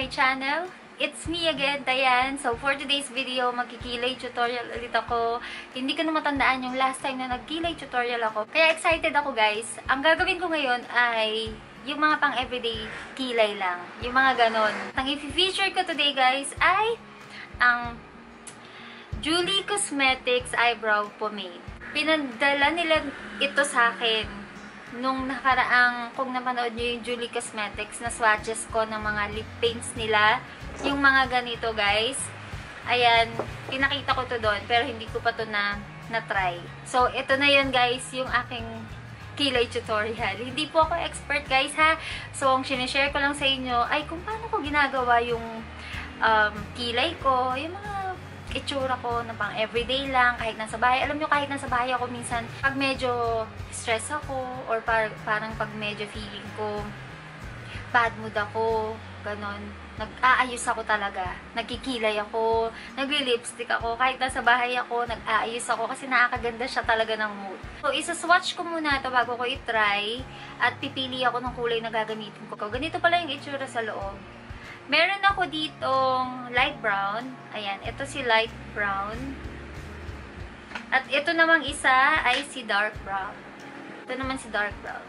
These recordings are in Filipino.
my channel. It's me again, Dayan. So, for today's video, magkikilay tutorial ulit ako. Hindi ko na matandaan yung last time na nagkilay tutorial ako. Kaya excited ako, guys. Ang gagawin ko ngayon ay yung mga pang everyday kilay lang. Yung mga ganon. Ang i-feature ko today, guys, ay ang Julie Cosmetics Eyebrow Pomade. Pinadala nila ito sa akin nung nakaraang, kung napanood nyo yung Julie Cosmetics na swatches ko ng mga lip paints nila, yung mga ganito guys, ayan, pinakita ko to doon, pero hindi ko pa to na, na-try. So, ito na yun guys, yung aking kilay tutorial. Hindi po ako expert guys ha. So, ang sinishare ko lang sa inyo ay kung paano ko ginagawa yung um, kilay ko, yung mga itsura ko na pang everyday lang, kahit nasa bahay. Alam nyo, kahit nasa bahay ako minsan, pag medyo stress ako, or par parang pag medyo feeling ko, bad mood ako, ganon, nag-aayos ako talaga. Nagkikilay ako, nagli-lipstick ako, kahit nasa bahay ako, nag-aayos ako kasi nakakaganda siya talaga ng mood. So, isa-swatch ko muna ito bago ko i-try at pipili ako ng kulay na gagamitin ko. Ganito pala yung itsura sa loob. Meron ako ditong light brown. Ayan, ito si light brown. At ito namang isa ay si dark brown. Ito naman si dark brown.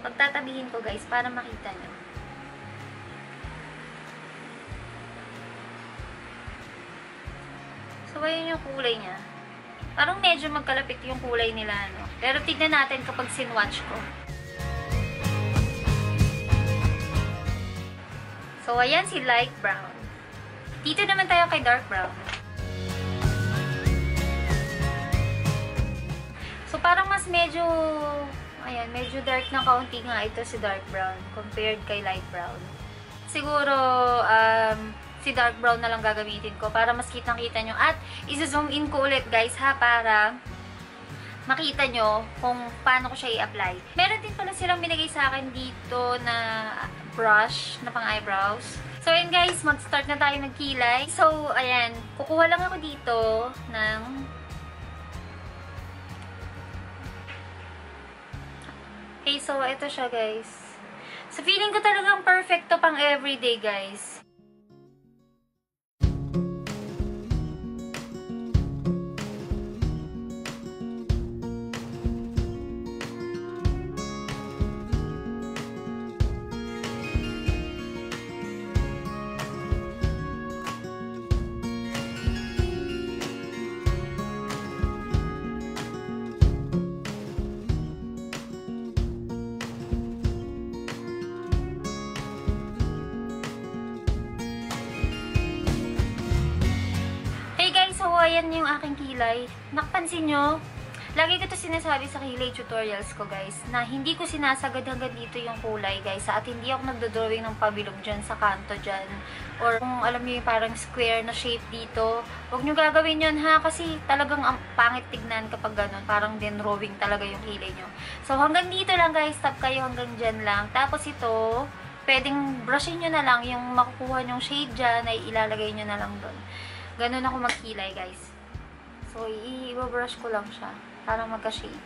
Pagtatabihin ko guys para makita nyo. So, ayun yung kulay niya. Parang medyo magkalapit yung kulay nila, no? Pero tignan natin kapag sinwatch ko. So, ayan si light brown. Dito naman tayo kay dark brown. So, parang mas medyo, ayan, medyo dark na kaunti nga ito si dark brown compared kay light brown. Siguro, um, si dark brown na lang gagamitin ko para mas kitang-kita nyo. At, isa-zoom in ko ulit guys ha, para makita nyo kung paano ko siya i-apply. Meron din pala silang binigay sa akin dito na brush na pang eyebrows. So, ayan guys, mag-start na tayo magkilay. So, ayan, kukuha lang ako dito ng Okay, so ito siya guys. So, feeling ko talagang perfect to pang everyday guys. So, ayan yung aking kilay. Nakapansin nyo, lagi ko to sinasabi sa kilay tutorials ko, guys, na hindi ko sinasagad hanggang dito yung kulay, guys. At hindi ako nagdodrawing ng pabilog dyan sa kanto dyan. Or kung alam nyo yung parang square na shape dito, huwag nyo gagawin yun, ha? Kasi talagang ang pangit tignan kapag ganun. Parang din drawing talaga yung kilay nyo. So, hanggang dito lang, guys. Stop kayo hanggang dyan lang. Tapos ito, pwedeng brushin nyo na lang yung makukuha nyong shade dyan ay ilalagay nyo na lang doon. Ganun ako magkilay, guys. So, i-brush ko lang siya para magka-shade.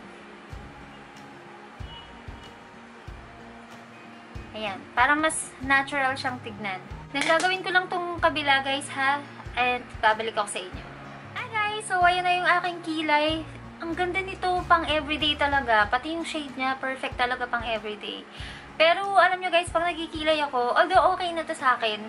Ayan. Para mas natural siyang tignan. Nagagawin ko lang tong kabila, guys, ha? And, babalik ako sa inyo. Hi, guys! So, ayan na yung aking kilay. Ang ganda nito, pang everyday talaga. Pati yung shade niya, perfect talaga pang everyday. Pero, alam nyo, guys, pag nagkikilay ako, although okay na to sa akin,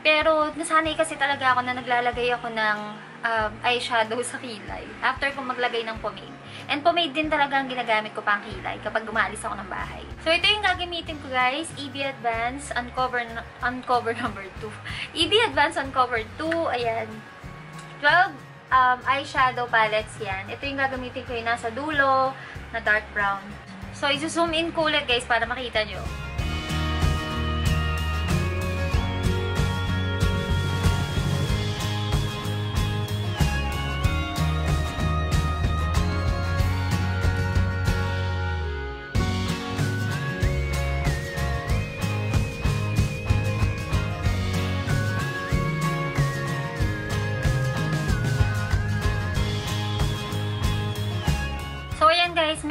pero, nasanay kasi talaga ako na naglalagay ako ng um, eyeshadow sa kilay. After kong maglagay ng pomade. And pomade din talaga ang ginagamit ko pang kilay kapag umaalis ako ng bahay. So, ito yung gagamitin ko guys. EB Advance Uncover, uncover number 2. EB Advance Uncover 2. Ayan. 12 um, eyeshadow palettes yan. Ito yung gagamitin ko yung nasa dulo na dark brown. So, iso-zoom in ko ulit guys para makita nyo.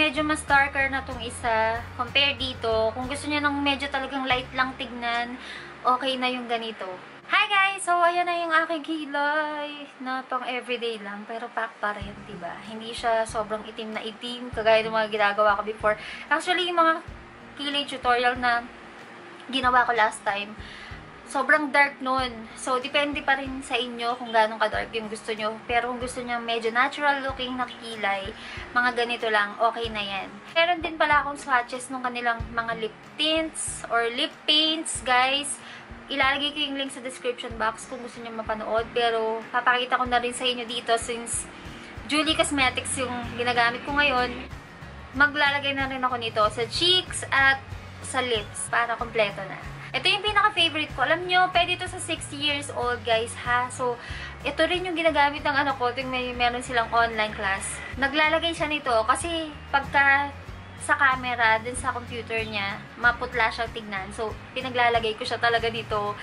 Medyo mas darker na tong isa compare dito. Kung gusto niyo ng medyo talagang light lang tignan, okay na yung ganito. Hi guys! So, ayan na yung aking kilay na pang everyday lang, pero pack pa rin, diba? Hindi siya sobrang itim na itim, kagaya ng mga ginagawa ko before. Actually, yung mga kilay tutorial na ginawa ko last time, sobrang dark nun. So, depende pa rin sa inyo kung gano'ng ka-dark yung gusto nyo. Pero kung gusto nyo medyo natural looking na kilay, mga ganito lang, okay na yan. Meron din pala akong swatches ng kanilang mga lip tints or lip paints, guys. Ilalagay ko yung link sa description box kung gusto nyo mapanood. Pero, papakita ko na rin sa inyo dito since Julie Cosmetics yung ginagamit ko ngayon. Maglalagay na rin ako nito sa cheeks at sa lips para kompleto na. Ito yung pinaka-favorite ko. Alam nyo, pwede ito sa 60 years old, guys, ha? So, ito rin yung ginagamit ng ano ko, tuwing may meron silang online class. Naglalagay siya nito kasi pagka sa camera, dun sa computer niya, maputla siya tignan. So, pinaglalagay ko siya talaga dito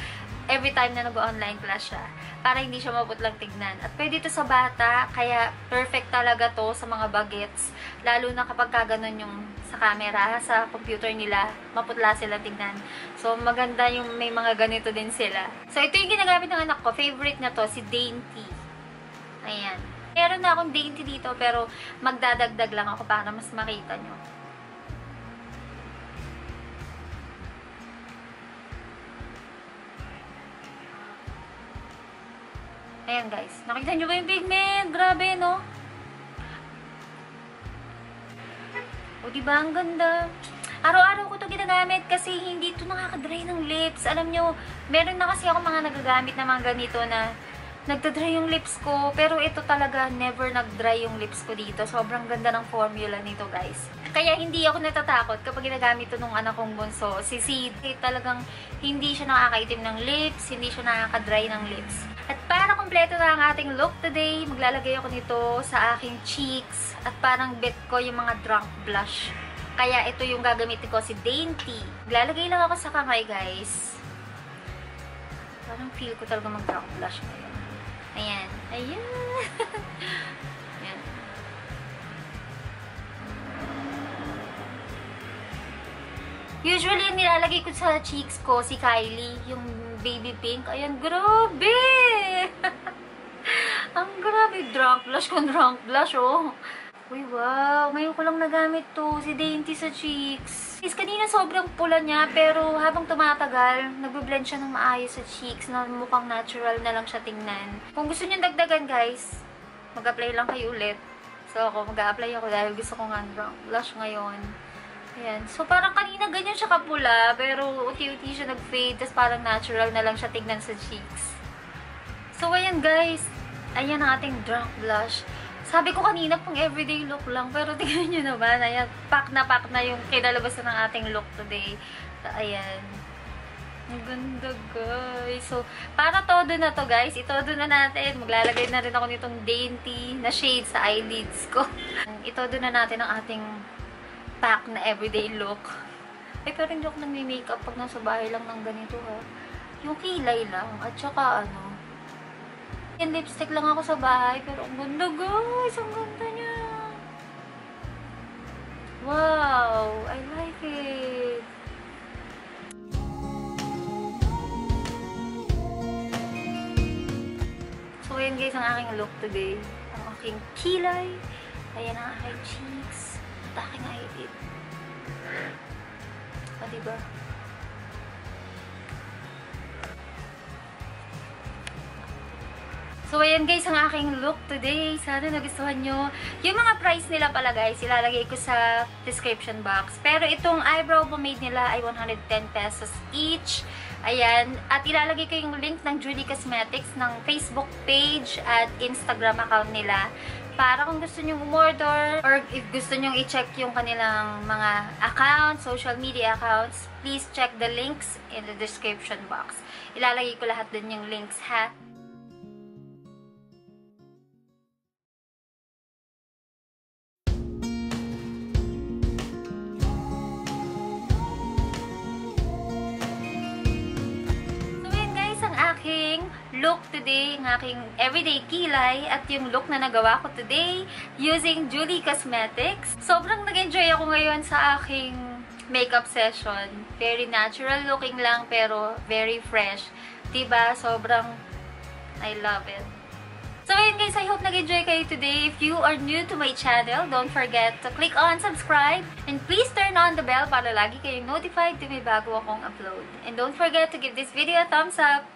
every time na nag-online class siya para hindi siya maputlang tignan. At pwede ito sa bata, kaya perfect talaga to sa mga bagets. Lalo na kapag kaganon yung sa camera, sa computer nila, maputla sila tignan. So, maganda yung may mga ganito din sila. So, ito yung ginagamit ng anak ko. Favorite na to, si Dainty. Ayan. Meron na akong Dainty dito, pero magdadagdag lang ako para mas makita nyo. Ayan guys. Nakita nyo ba yung pigment? Grabe, no? O, diba? Ang ganda. Araw-araw ko to ginagamit kasi hindi to nakaka-dry ng lips. Alam nyo, meron na kasi ako mga nagagamit na mga ganito na nagda-dry yung lips ko. Pero ito talaga, never nag-dry yung lips ko dito. Sobrang ganda ng formula nito, guys. Kaya hindi ako natatakot kapag ginagamit to nung anak kong bunso. Si Sid, talagang hindi siya nakakaitim ng lips, hindi siya nakaka-dry ng lips. At para kompleto na ang ating look today, maglalagay ako nito sa aking cheeks at parang bet ko yung mga drunk blush. Kaya ito yung gagamitin ko, si Dainty. Maglalagay lang ako sa kamay, guys. Parang feel ko talaga mag-drunk blush ngayon. Ayan. Ayan. Ayan. Usually, nilalagay ko sa cheeks ko si Kylie, yung baby pink. Ayan, grabe! Ang grabe, drunk blush ko, drunk blush, oh. Uy, wow. Ngayon ko lang nagamit to. Si Dainty sa cheeks. Is kanina sobrang pula niya, pero habang tumatagal, nagbe-blend siya ng maayos sa cheeks na mukhang natural na lang siya tingnan. Kung gusto niyo dagdagan, guys, mag-apply lang kayo ulit. So, ako, mag-a-apply ako dahil gusto ko nga drunk blush ngayon. Ayan. So, parang kanina ganyan siya kapula, pero uti-uti siya nag-fade, tapos parang natural na lang siya tignan sa cheeks. So, ayan guys. Ayan ang ating drunk blush. Sabi ko kanina pang everyday look lang, pero tingnan nyo naman, ayan, pack na pack na yung kinalabasan ng ating look today. Ayan. Ang ganda, guys. So, para todo na to, guys. Itodo na natin. Maglalagay na rin ako nitong dainty na shade sa eyelids ko. Itodo na natin ang ating pack na everyday look. Eh, pero hindi ako nag-makeup pag nasa bahay lang ng ganito, ha. Yung kilay lang. At saka, ano, yung lipstick lang ako sa bahay. Pero ang ganda, guys. Ang ganda niya. Wow! I like it. So, ayan guys ang aking look today. Ang aking kilay. Ayan ang aking cheeks. Aking eyelid. O, diba? So, ayan guys, ang aking look today. Sana nagustuhan nyo. Yung mga price nila pala guys, ilalagay ko sa description box. Pero itong eyebrow pomade nila ay 110 pesos each. Ayan. At ilalagay ko yung link ng Julie Cosmetics ng Facebook page at Instagram account nila. Para kung gusto nyo umorder or if gusto nyo i-check yung kanilang mga accounts, social media accounts, please check the links in the description box. Ilalagay ko lahat dun yung links ha. Look today, ang aking everyday kilay at yung look na nagawa ko today using Julie Cosmetics. Sobrang nag-enjoy ako ngayon sa aking makeup session. Very natural looking lang, pero very fresh. Diba? Sobrang, I love it. So, ayun guys, I hope nag-enjoy kayo today. If you are new to my channel, don't forget to click on subscribe. And please turn on the bell para lagi kayong notified to may bago akong upload. And don't forget to give this video a thumbs up.